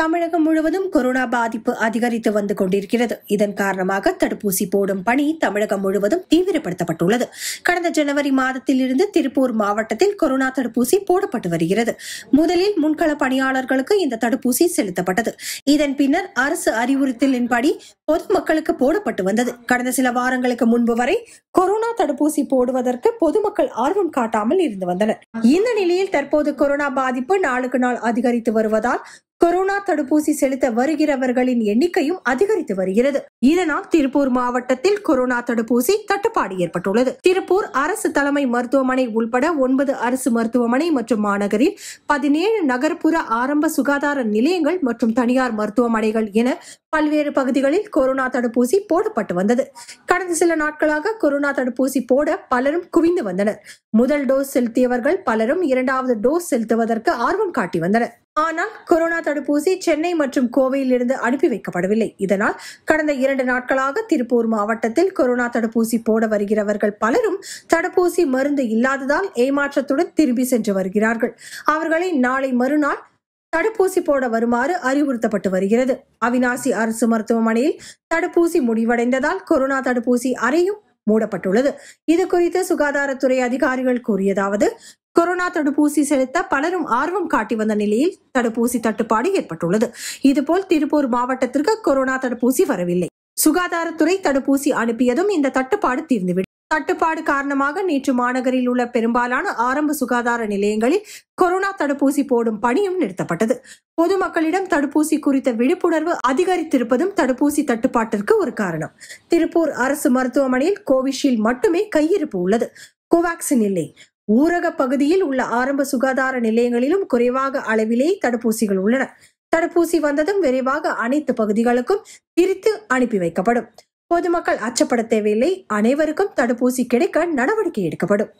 தமிழகம் முழுவதும் கொரோனா பாதிப்பு அதிகரித்து வந்து கொண்டிருக்கிறது. இதன் காரணமாக தடுப்பூசி போடும் பணி தமிழகம் முழுவதும் தீவிரப்படுத்தப்பட்டுள்ளது. கடந்த ஜனவரி மாதத்தில் இருந்து திருப்பூர் மாவட்டத்தில் கொரோனா தடுப்பூசி போடப்பட்டு வருகிறது. முதலில் முன்கள பணியாளர்களுக்கு இந்த தடுப்பூசி செலுத்தப்பட்டது. இதன் பின்னர் அரசு அறிவுறுத்தலின்படி பொதுமக்களுக்கு போடப்பட்டு வந்தது. கடந்த சில வாரங்களுக்கு முன்பு வரை கொரோனா தடுப்பூசி போடுவதற்கு பொதுமக்கள் ஆர்வம் காட்டாமல் இருந்து வந்தனர். இந்த நிலையில் தற்போது கொரோனா பாதிப்பு நாளுக்கு நாள் அதிகரித்து வருவதால் கொரோனா தடுப்பூசி செலுத்த வருகிறவர்களின் எண்ணிக்கையும் அதிகரித்து வருகிறது. இதனால் திருப்பூர் மாவட்டத்தில் கொரோனா தடுப்பூசி தட்டுப்பாடு ஏற்பட்டுள்ளது. திருப்பூர் அரசு தலைமை மருத்துவமனை உள்பட ஒன்பது அரசு மருத்துவமனை மற்றும் மாநகரில் பதினேழு நகர்ப்புற ஆரம்ப சுகாதார நிலையங்கள் மற்றும் தனியார் மருத்துவமனைகள் என பல்வேறு பகுதிகளில் கொரோனா தடுப்பூசி போடப்பட்டு வந்தது. கடந்த சில நாட்களாக கொரோனா தடுப்பூசி போட பலரும் குவிந்து வந்தனர். முதல் டோஸ் செலுத்தியவர்கள் பலரும் இரண்டாவது டோஸ் செலுத்துவதற்கு ஆர்வம் காட்டி வந்தனர். ஆனால் கொரோனா தடுப்பூசி சென்னை மற்றும் கோவையில் இருந்து அனுப்பி வைக்கப்படவில்லை. இதனால் கடந்த இரண்டு நாட்களாக திருப்பூர் மாவட்டத்தில் கொரோனா தடுப்பூசி போட வருகிறவர்கள் பலரும் தடுப்பூசி மருந்து இல்லாததால் ஏமாற்றத்துடன் திரும்பி சென்று வருகிறார்கள். அவர்களை நாளை மறுநாள் தடுப்பூசி போட வருமாறு அறிவுறுத்தப்பட்டு வருகிறது. அவினாசி அரசு மருத்துவமனையில் தடுப்பூசி முடிவடைந்ததால் கொரோனா தடுப்பூசி அறையும் மூடப்பட்டுள்ளது. இது குறித்து சுகாதாரத்துறை அதிகாரிகள் கூறியதாவது கொரோனா தடுப்பூசி செலுத்த பலரும் ஆர்வம் காட்டி வந்த நிலையில் தடுப்பூசி தட்டுப்பாடு ஏற்பட்டுள்ளது. இதுபோல் திருப்பூர் மாவட்டத்திற்கு கொரோனா தடுப்பூசி வரவில்லை. சுகாதாரத்துறை தடுப்பூசி அனுப்பியதும் இந்த தட்டுப்பாடு தீர்ந்துவிடும் தட்டுப்பாடு காரணமாக நேற்று மாநகரில் உள்ள பெரும்பாலான ஆரம்ப சுகாதார நிலையங்களில் கொரோனா தடுப்பூசி போடும் பணியும் நிறுத்தப்பட்டது. பொதுமக்களிடம் தடுப்பூசி குறித்த விழிப்புணர்வு அதிகரித்திருப்பதும் தடுப்பூசி தட்டுப்பாட்டிற்கு ஒரு காரணம். திருப்பூர் அரசு மருத்துவமனையில் கோவிஷீல்டு மட்டுமே கையிருப்பு உள்ளது. கோவாக்சின் இல்லை. ஊரக பகுதியில் உள்ள ஆரம்ப சுகாதார நிலையங்களிலும் குறைவாக அளவிலே தடுப்பூசிகள் உள்ளன. தடுப்பூசி வந்ததும் விரைவாக அனைத்து பகுதிகளுக்கும் பிரித்து அனுப்பி வைக்கப்படும். பொதுமக்கள் அச்சப்பட தேவையில்லை. அனைவருக்கும் தடுப்பூசி கிடைக்க நடவடிக்கை எடுக்கப்படும்.